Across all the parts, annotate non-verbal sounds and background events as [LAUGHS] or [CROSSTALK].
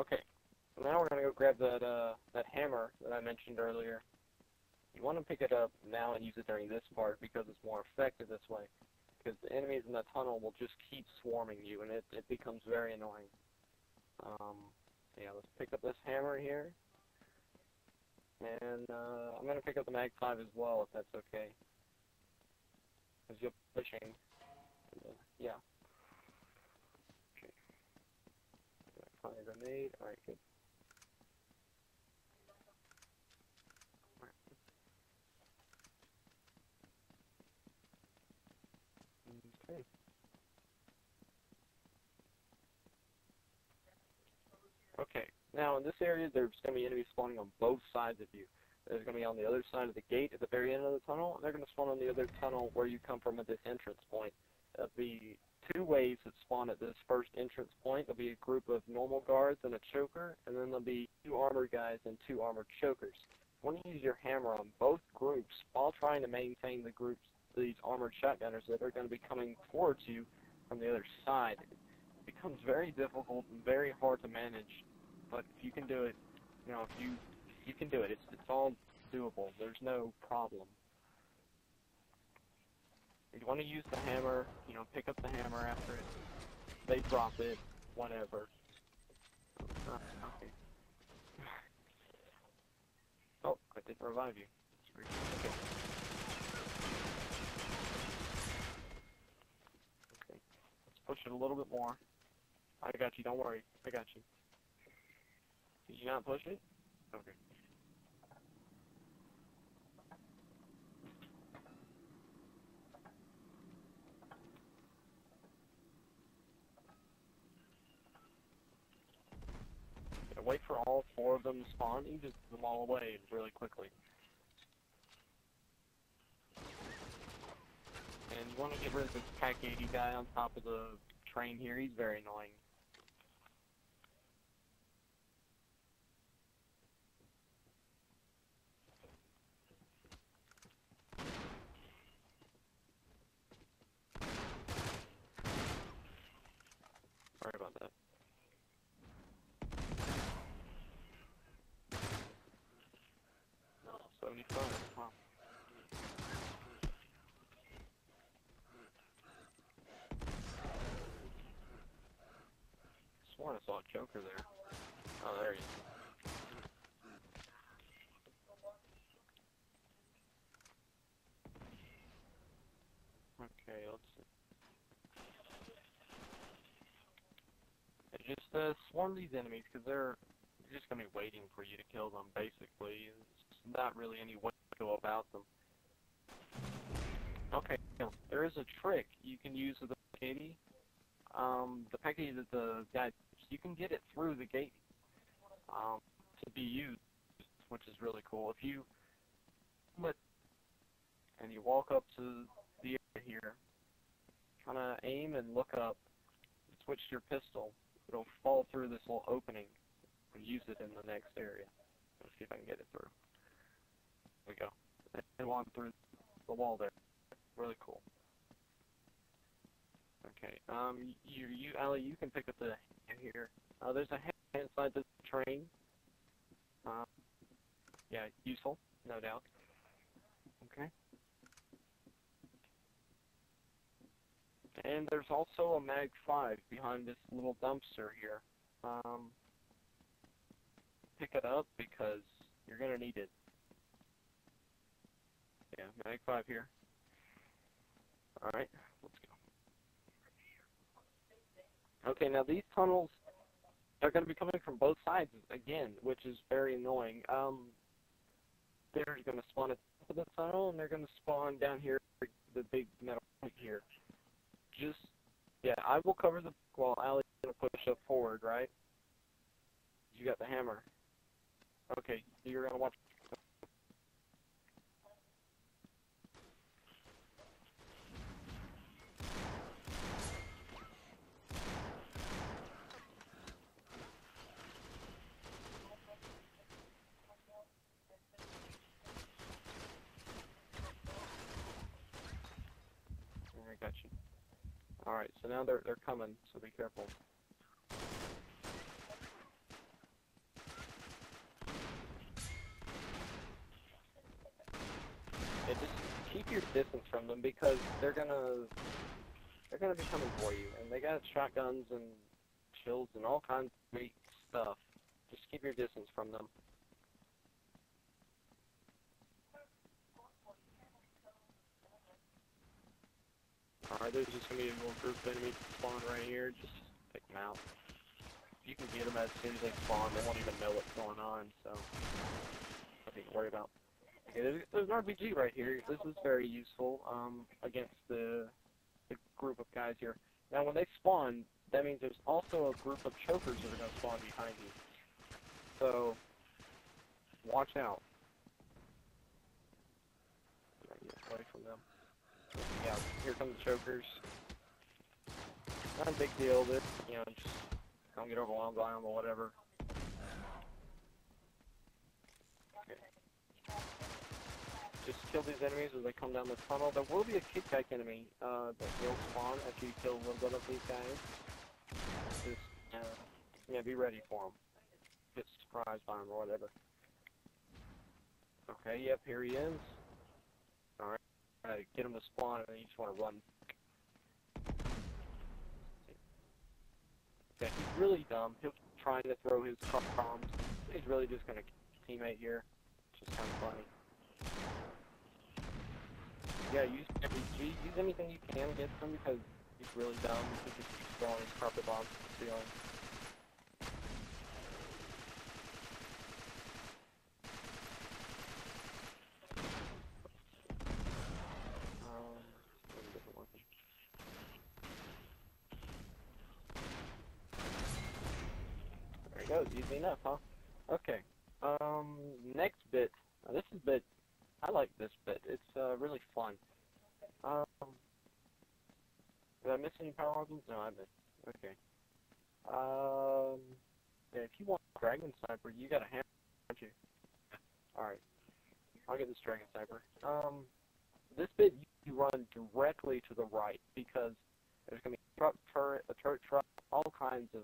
Okay, so now we're gonna go grab that uh that hammer that I mentioned earlier. You want to pick it up now and use it during this part because it's more effective this way. Because the enemies in the tunnel will just keep swarming you, and it it becomes very annoying. Um, yeah, let's pick up this hammer here, and uh, I'm gonna pick up the Mag 5 as well if that's okay. Because you're pushing. Uh, yeah. Find a grenade. Okay. Okay, now in this area there's going to be enemies spawning on both sides of you. There's going to be on the other side of the gate at the very end of the tunnel, and they're going to spawn on the other tunnel where you come from at this entrance point. There'll be two waves that spawn at this first entrance point. There'll be a group of normal guards and a choker, and then there'll be two armored guys and two armored chokers. You want to use your hammer on both groups while trying to maintain the groups, these armored shotgunners that are going to be coming towards you from the other side. It becomes very difficult and very hard to manage, but if you can do it, you know, if you you can do it. It's it's all doable. There's no problem. If you want to use the hammer, you know, pick up the hammer after it. They drop it, whatever. Uh, okay. [LAUGHS] Oh, I didn't revive you. Okay. Okay. Let's push it a little bit more. I got you, don't worry. I got you. Did you not push it? Okay. Yeah, wait for all four them to spawn. You just them all away really quickly. And you want to get rid of this Pak-80 guy on top of the train here. He's very annoying. Sorry about that. No, 75, wow. Sworn I saw a Joker there. Oh, there he is. Okay, let's see. Just uh, swarm these enemies because they're just gonna be waiting for you to kill them. Basically, there's not really any way to go about them. Okay, there is a trick you can use with the Katie. Um, the package that the guy you can get it through the gate um, to be used, which is really cool. If you and you walk up to the area here, kind of aim and look up, switch your pistol, it'll fall through this little opening and use it in the next area. Let's see if I can get it through. We go. And walk through the wall there. Really cool. Okay, um, you, you, Ali, you can pick up the hand here. Uh, there's a hand inside the train. Uh, yeah, useful, no doubt. Okay. And there's also a Mag 5 behind this little dumpster here. Um, pick it up because you're going to need it. Yeah, Mag 5 here. Alright, let's go. Okay, now these tunnels are going to be coming from both sides again, which is very annoying. Um, they're going to spawn at the top of the tunnel, and they're going to spawn down here, the big metal point here. Just, yeah, I will cover the, while Ali's going to push up forward, right? You got the hammer. Okay, you're going to watch Alright, so now they're, they're coming, so be careful. And just keep your distance from them because they're gonna they're gonna be coming for you, and they got shotguns and chills and all kinds of great stuff. Just keep your distance from them. Alright, there's just gonna be a little group of enemies spawn right here. Just pick them out. You can get them as soon as they spawn. They won't even know what's going on, so nothing to worry about. Okay, there's, there's an RPG right here. This is very useful um, against the, the group of guys here. Now, when they spawn, that means there's also a group of chokers that are going to spawn behind you. So, watch out. Get away from them. Yeah, here come the chokers. Not a big deal, but, you know, just don't get overwhelmed by them or whatever. Just kill these enemies as they come down the tunnel. There will be a kickback enemy uh, that will spawn after you kill a little bit of these guys. Just, uh, yeah, be ready for them. Get surprised by them or whatever. Okay, yep, here he is. Alright, right, get him to spawn and then you just want to run Yeah, he's really dumb. He'll trying to throw his bombs. He's really just gonna teammate here. It's just kind of funny. Yeah, use RPG. Use anything you can against him because he's really dumb. He's just throwing his carpet bombs to the ceiling. Goes, easy enough, huh? Okay. Um, next bit. Now, this is bit. I like this bit. It's uh, really fun. Um, did I miss any power modules? No, I missed. Okay. Um, yeah, if you want Dragon Sniper, you got a hammer, don't you? [LAUGHS] Alright. I'll get this Dragon Sniper. Um, this bit, you run directly to the right because there's going to be a truck turret, a turret truck, all kinds of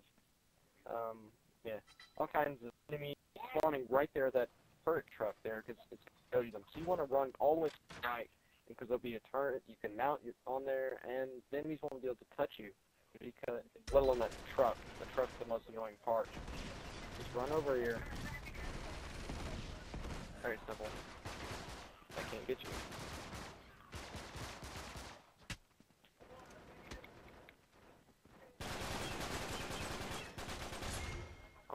um, yeah, all kinds of enemies spawning right there that turret truck there because it's going to show you them. So you want to run all the way to the right because there'll be a turret you can mount on there and the enemies won't be able to touch you because, let alone that truck. The truck's the most annoying part. Just run over here. Very simple. I can't get you.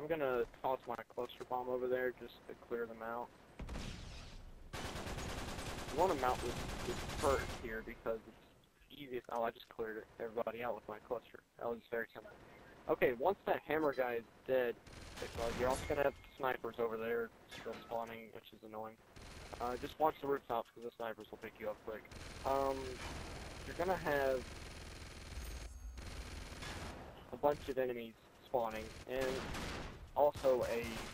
I'm gonna toss my cluster bomb over there just to clear them out. I want to mount this, this turret here because it's easiest. Oh, I just cleared everybody out with my cluster. That was very simple. Okay, once that hammer guy is dead, you're also gonna have snipers over there still spawning, which is annoying. Uh, just watch the rooftops because the snipers will pick you up quick. Um, you're gonna have a bunch of enemies spawning, and also a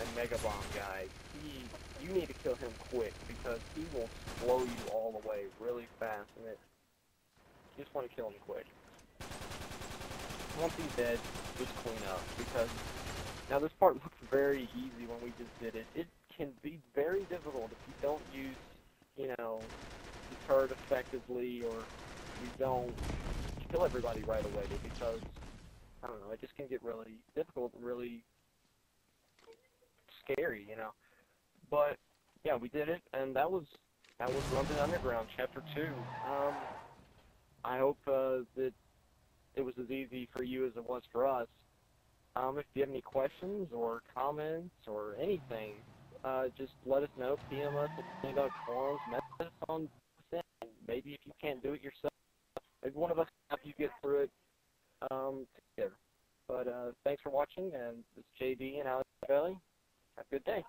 a Mega Bomb guy. He, you need to kill him quick because he will blow you all the way really fast, and it. You just want to kill him quick. Once he's dead, just clean up because now this part looks very easy when we just did it. It can be very difficult if you don't use, you know, the turret effectively or you don't kill everybody right away because I don't know, it just can get really difficult and really scary, you know. But yeah, we did it, and that was that was London Underground Chapter Two. Um, I hope uh, that it was as easy for you as it was for us. Um, if you have any questions or comments or anything, uh, just let us know. PM us at Dog Forums, message us on Maybe if you can't do it yourself, maybe one of us can help you get through it um, together. But uh, thanks for watching, and this is JD and Ali Makaveli. Have a good day.